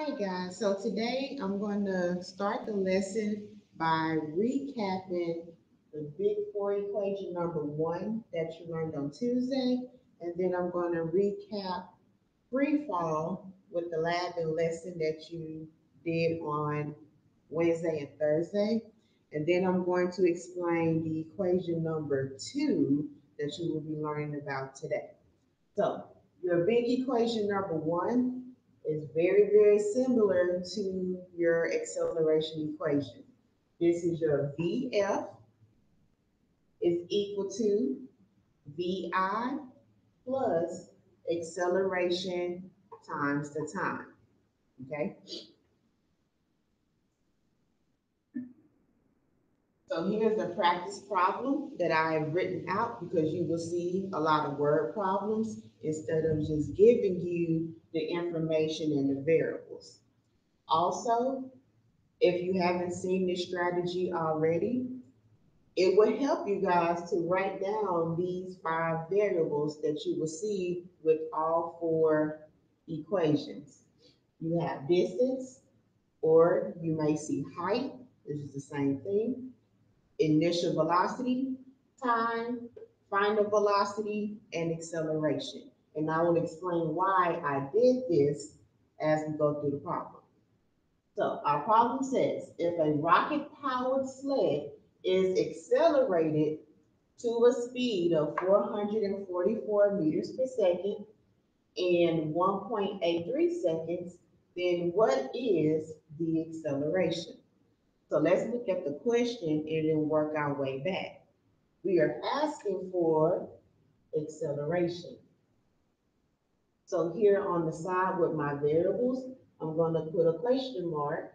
Hi guys, so today I'm going to start the lesson by recapping the big four equation number one that you learned on Tuesday. And then I'm going to recap free fall with the lab and lesson that you did on Wednesday and Thursday. And then I'm going to explain the equation number two that you will be learning about today. So your big equation number one is very, very similar to your acceleration equation. This is your VF is equal to VI plus acceleration times the time, okay? So here's the practice problem that I have written out because you will see a lot of word problems instead of just giving you the information and the variables. Also, if you haven't seen this strategy already, it will help you guys to write down these five variables that you will see with all four equations. You have distance, or you may see height, which is the same thing initial velocity, time, final velocity, and acceleration. And I will explain why I did this as we go through the problem. So our problem says, if a rocket-powered sled is accelerated to a speed of 444 meters per second in 1.83 seconds, then what is the acceleration? So let's look at the question and then work our way back. We are asking for acceleration. So here on the side with my variables, I'm going to put a question mark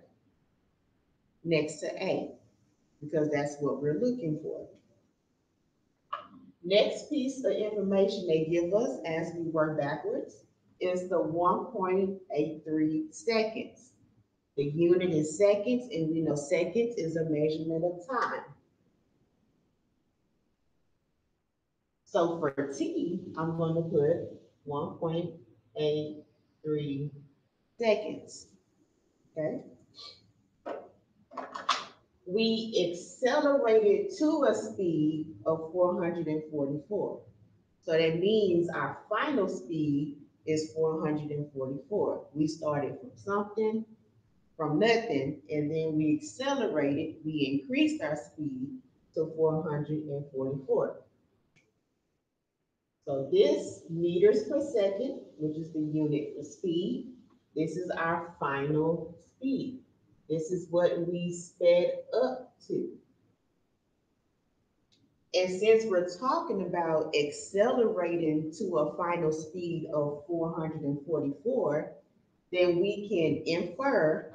next to A because that's what we're looking for. Next piece of information they give us as we work backwards is the 1.83 seconds. The unit is seconds, and we know seconds is a measurement of time. So for T, I'm going to put 1.83 seconds. Okay? We accelerated to a speed of 444. So that means our final speed is 444. We started from something, from nothing, and then we accelerated, we increased our speed to 444. So this meters per second, which is the unit for speed, this is our final speed. This is what we sped up to. And since we're talking about accelerating to a final speed of 444, then we can infer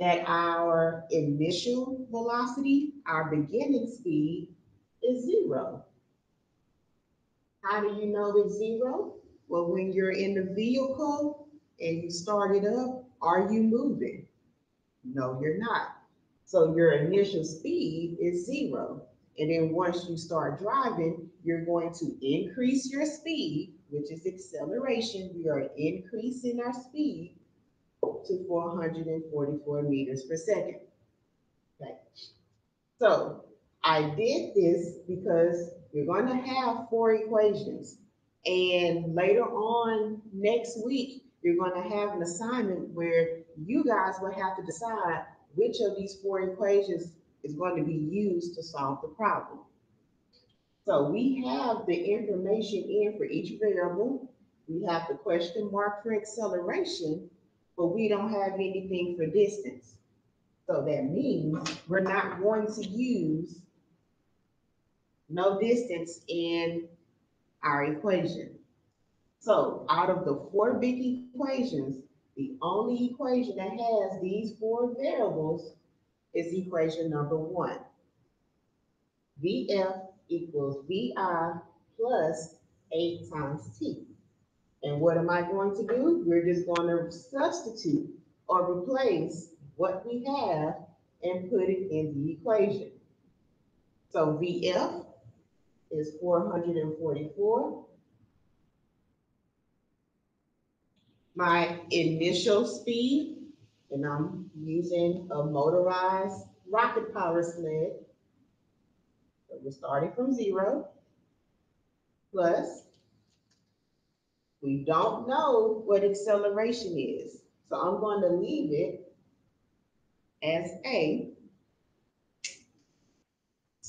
that our initial velocity, our beginning speed is zero. How do you know it's zero? Well, when you're in the vehicle and you start it up, are you moving? No, you're not. So your initial speed is zero. And then once you start driving, you're going to increase your speed, which is acceleration. We are increasing our speed to 444 meters per second. Okay. So I did this because you're going to have four equations. And later on next week, you're going to have an assignment where you guys will have to decide which of these four equations is going to be used to solve the problem. So we have the information in for each variable. We have the question mark for acceleration, but we don't have anything for distance. So that means we're not going to use no distance in our equation. So out of the four big equations, the only equation that has these four variables is equation number one. VF equals VI plus eight times T. And what am I going to do? We're just going to substitute or replace what we have and put it in the equation. So VF is 444 my initial speed, and I'm using a motorized rocket power sled. So we're starting from zero, plus, we don't know what acceleration is, so I'm going to leave it as A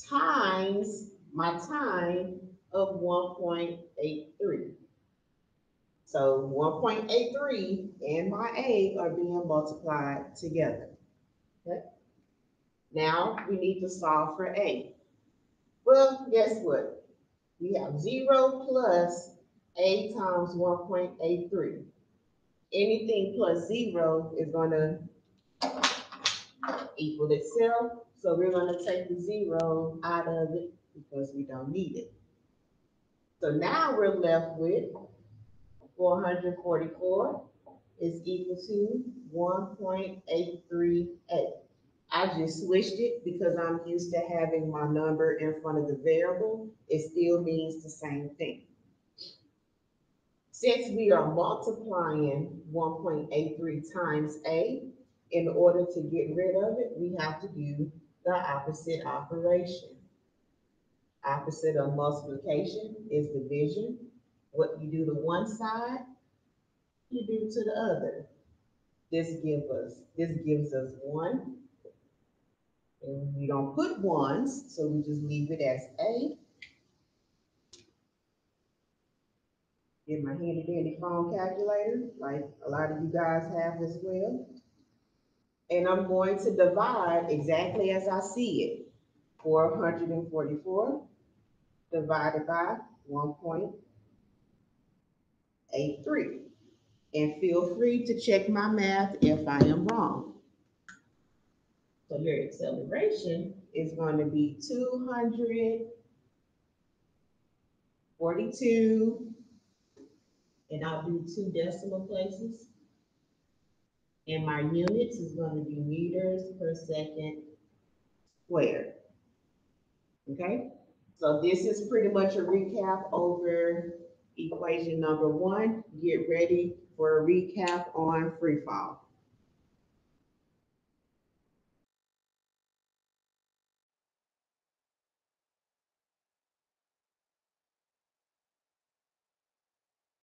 times my time of one point eight three. So one point eight three and my A are being multiplied together. Okay? Now, we need to solve for A. Well, guess what? We have zero plus A times one point eight three. Anything plus zero is gonna equal itself, so we're gonna take the zero out of it because we don't need it. So now we're left with four hundred forty-four is equal to one point eight three eight. I just switched it because I'm used to having my number in front of the variable. It still means the same thing. Since we are multiplying one point eight three times A, in order to get rid of it, we have to do the opposite operation. Opposite of multiplication is division. What you do to one side, you do to the other. This gives us, this gives us one. And we don't put ones, so we just leave it as A. Get my handy dandy phone calculator, like a lot of you guys have as well. And I'm going to divide exactly as I see it. Four hundred and forty-four divided by one point eight three. And feel free to check my math if I am wrong. So your acceleration is going to be two hundred forty-two, and I'll do two decimal places. And my units is gonna be meters per second squared. Okay, so this is pretty much a recap over equation number one. Get ready for a recap on free fall.